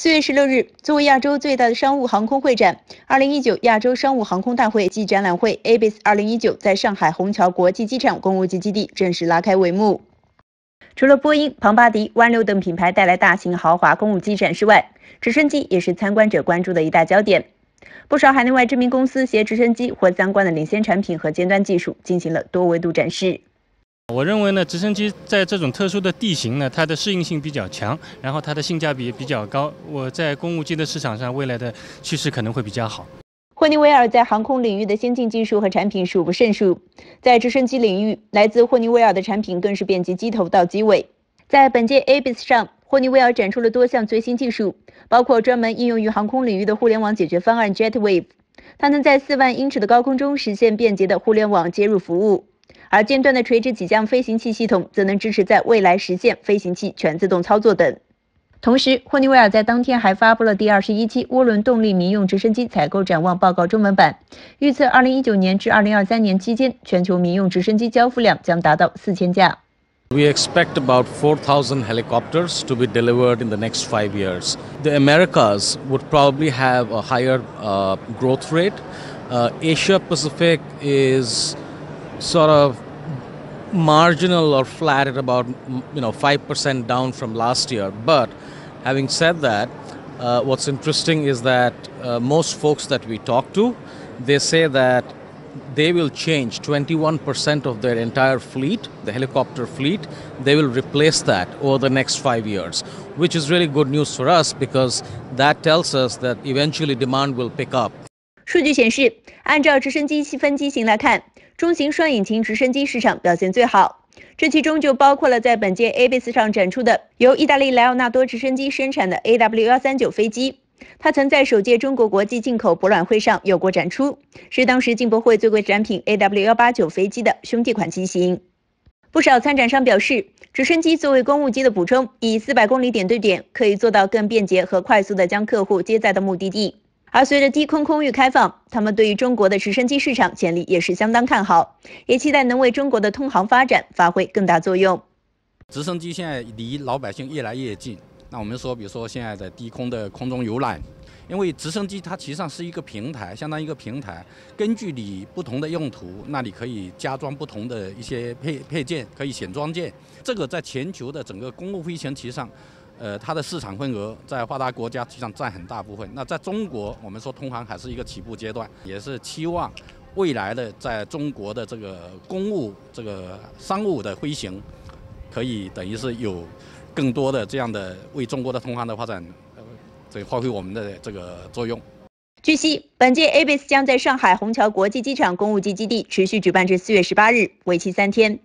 四月十六日，作为亚洲最大的商务航空会展，二零一九亚洲商务航空大会暨展览会 （ABIS 二零一九）在上海虹桥国际机场公务机基地正式拉开帷幕。除了波音、庞巴迪、湾流等品牌带来大型豪华公务机展示外，直升机也是参观者关注的一大焦点。不少海内外知名公司携直升机或相关的领先产品和尖端技术进行了多维度展示。我认为呢，直升机在这种特殊的地形呢，它的适应性比较强，然后它的性价比比较高。我在公务机的市场上，未来的趋势可能会比较好。霍尼韦尔在航空领域的先进技术和产品数不胜数，在直升机领域，来自霍尼韦尔的产品更是遍及机头到机尾。在本届 ABIS 上，霍尼韦尔展出了多项最新技术，包括专门应用于航空领域的互联网解决方案 JetWave，它能在四万英尺的高空中实现便捷的互联网接入服务。而尖端的垂直起降飞行器系统则能支持在未来实现飞行器全自动操作等。同时，霍尼韦尔在当天还发布了第二十一期涡轮动力民用直升机采购展望报告中文版，预测二零一九年至二零二三年期间，全球民用直升机交付量将达到四千架。We expect about 4,000 helicopters to be delivered in the next five years. The Americas would probably have a higher uh, growth rate. Uh, Asia Pacific is sort of marginal or flat at about you know 5% down from last year but having said that uh, what's interesting is that uh, most folks that we talk to they say that they will change 21% of their entire fleet the helicopter fleet they will replace that over the next 5 years which is really good news for us because that tells us that eventually demand will pick up 数据显示，按照直升机细分机型来看， 中型双引擎直升机市场表现最好，这其中就包括了在本届 ABS 上展出的由意大利莱奥纳多直升机生产的 AW139 飞机。它曾在首届中国国际进口博览会上有过展出，是当时进博会最贵展品 AW189 飞机的兄弟款机型。不少参展商表示，直升机作为公务机的补充，以400公里点对点，可以做到更便捷和快速地将客户接载到目的地。而随着低空空域开放，他们对于中国的直升机市场潜力也是相当看好，也期待能为中国的通航发展发挥更大作用。直升机现在离老百姓越来越近，那我们说，比如说现在的低空的空中游览，因为直升机它其实上是一个平台，相当于一个平台，根据你不同的用途，那你可以加装不同的一些配配件，可以选装件。这个在全球的整个公共飞行实际上。呃，它的市场份额在发达国家实际上占很大部分。那在中国，我们说通航还是一个起步阶段，也是期望未来的在中国的这个公务、这个商务的飞行，可以等于是有更多的这样的为中国的通航的发展，这发挥我们的这个作用。据悉，本届 ABS 将在上海虹桥国际机场公务机基地持续举办至四月十八日，为期三天。